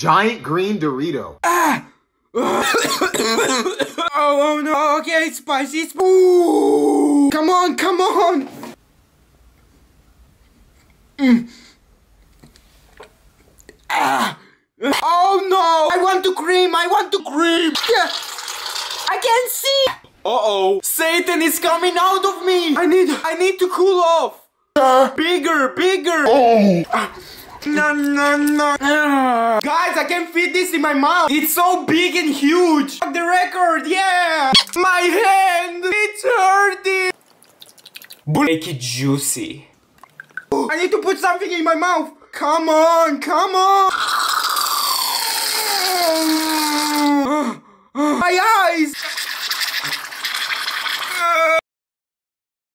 Giant green Dorito. Ah! oh, oh no, okay, spicy. Sp Ooh. Come on, come on. Mm. Ah. Oh no! I want to cream! I want to cream! Yeah. I can't see! Uh-oh! Satan is coming out of me! I need I need to cool off! Uh, bigger, bigger! Oh! No, no, no. Uh, guys, I can't fit this in my mouth. It's so big and huge. The record, yeah. My hand, it's hurting. Make it juicy. I need to put something in my mouth. Come on, come on.